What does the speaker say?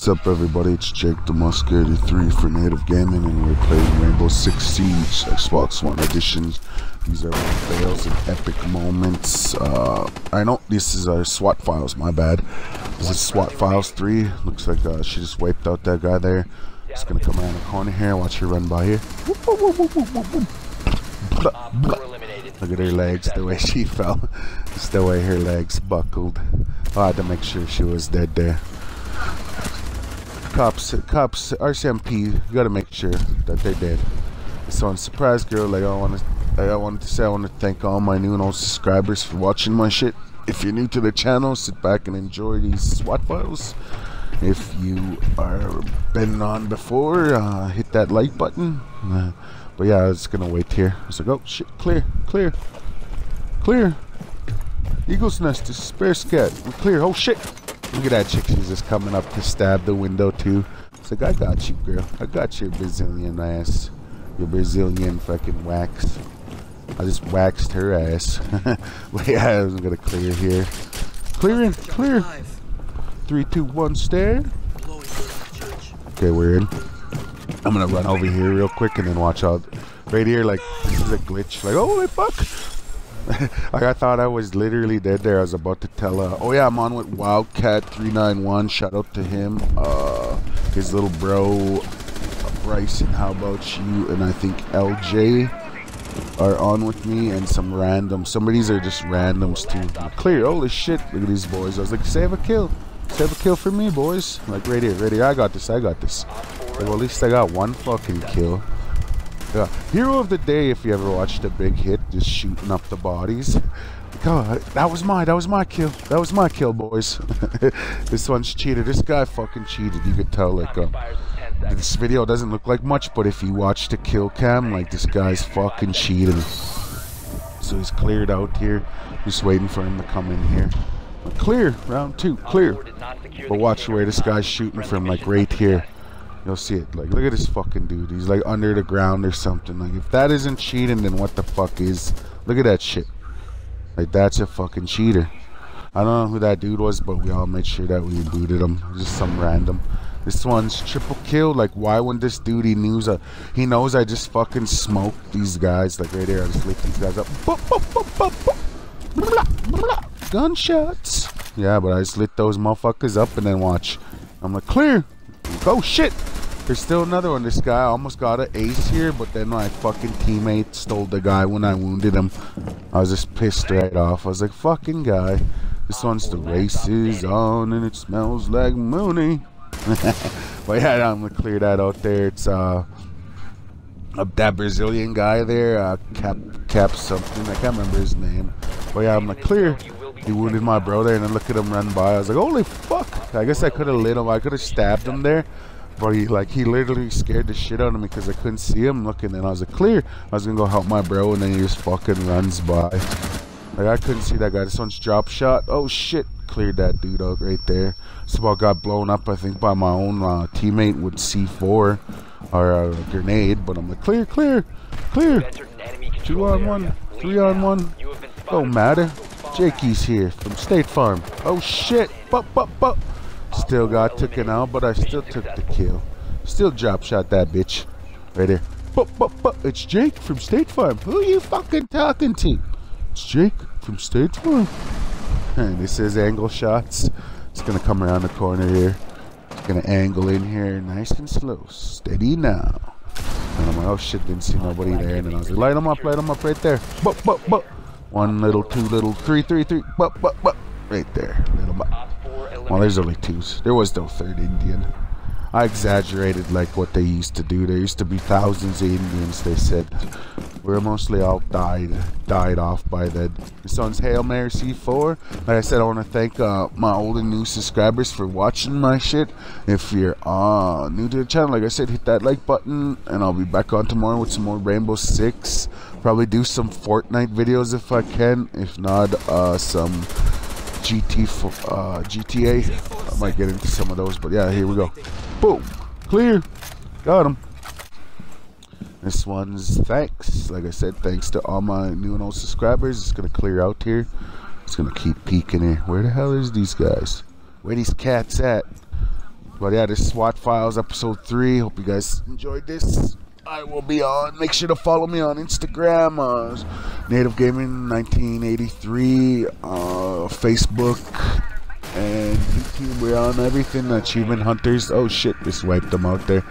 What's up everybody, it's Jake the Musk 83 for Native Gaming and we're playing Rainbow Six Siege Xbox One Edition. These are fails and epic moments. Uh, I know this is our SWAT files, my bad. This is SWAT files 3. Looks like uh, she just wiped out that guy there. Just gonna come around the corner here, watch her run by here. Look at her legs, the way she fell. Just the way her legs buckled. Oh, I had to make sure she was dead there cops, cops, RCMP, you gotta make sure that they're dead. So on Surprise Girl, like I want to, like I wanted to say, I want to thank all my new and old subscribers for watching my shit. If you're new to the channel, sit back and enjoy these SWAT files. If you are been on before, uh, hit that like button. Uh, but yeah, I was gonna wait here. I was like, oh shit, clear, clear, clear. Eagle's nest is spare scat. We're clear. Oh shit. Look at that chick. She's just coming up to stab the window too. It's like, I got you, girl. I got your Brazilian ass. Your Brazilian fucking wax. I just waxed her ass. but yeah, I was gonna clear here. Clearing, clear. Three, two, one, stare. Okay, we're in. I'm gonna run over here real quick and then watch out. Right here, like, this is a glitch. Like, oh, holy fuck. like I thought I was literally dead there. I was about to tell uh oh yeah, I'm on with Wildcat 391. Shout out to him. Uh his little bro Bryson, how about you? And I think LJ are on with me and some random some of these are just randoms too. Clear, holy shit, look at these boys. I was like, save a kill. Save a kill for me, boys. Like right here, right here. I got this, I got this. Like, well, at least I got one fucking kill. Yeah. Hero of the day, if you ever watched a big hit, just shooting up the bodies. God, that was my, that was my kill. That was my kill, boys. this one's cheated. This guy fucking cheated. You could tell, like, um, this video doesn't look like much, but if you watch the kill cam, like, this guy's fucking cheating. So he's cleared out here. Just waiting for him to come in here. Clear, round two, clear. But watch where this guy's shooting from, like, right here. You'll see it. Like, look at this fucking dude. He's like under the ground or something. Like, if that isn't cheating, then what the fuck is? Look at that shit. Like, that's a fucking cheater. I don't know who that dude was, but we all made sure that we booted him. Just some random. This one's triple kill. Like, why wouldn't this dude? He knows. Uh, he knows I just fucking smoked these guys. Like right there, I just lit these guys up. Gunshots. Yeah, but I just lit those motherfuckers up and then watch. I'm like, clear. Oh shit! There's still another one. This guy almost got an ace here, but then my fucking teammate stole the guy when I wounded him. I was just pissed right off. I was like, fucking guy. This one's the race is on and it smells like Mooney. but yeah, I'm gonna clear that out there. It's uh that Brazilian guy there, uh, Cap Cap something. I can't remember his name. But yeah, I'm gonna clear. He wounded my brother, and then look at him run by. I was like, holy fuck! I guess I could have lit him. I could have stabbed him there. But he like he literally scared the shit out of me because I couldn't see him looking. And I was like, clear. I was gonna go help my bro, and then he just fucking runs by. Like I couldn't see that guy. This one's drop shot. Oh shit! Cleared that dude out right there. This about got blown up, I think, by my own uh, teammate with C4 or a grenade. But I'm like, clear, clear, clear. Two on one, three on one. Don't matter. Jakey's here from State Farm. Oh shit! Bup, bup, bup. Still got taken out, but I still took the kill. Still drop shot that bitch. Right there. Bup, bup, bup. It's Jake from State Farm. Who you fucking talking to? It's Jake from State Farm. And this is angle shots. It's gonna come around the corner here. It's gonna angle in here nice and slow. Steady now. And I'm like, oh shit, didn't see nobody there. And then I was like, light them up, light them up right there. Bup, bup, bup. One little, two little, three, three, three, but, but, but, right there. Little, but. Well, there's only two. There was no third Indian. I exaggerated like what they used to do. There used to be thousands of Indians, they said. We're mostly all died died off by then. This one's Hail Mary C4. Like I said, I want to thank uh, my old and new subscribers for watching my shit. If you're uh, new to the channel, like I said, hit that like button. And I'll be back on tomorrow with some more Rainbow Six. Probably do some Fortnite videos if I can. If not, uh, some GT uh, GTA. I might get into some of those. But yeah, here we go. Boom. Clear. Got him. This one's thanks. Like I said, thanks to all my new and old subscribers. It's gonna clear out here. It's gonna keep peeking here. Where the hell is these guys? Where these cats at? But yeah, this is SWAT Files episode three. Hope you guys enjoyed this. I will be on. Make sure to follow me on Instagram, uh, Native Gaming 1983, uh, Facebook, and YouTube. We're on everything. Achievement Hunters. Oh shit, just wiped them out there.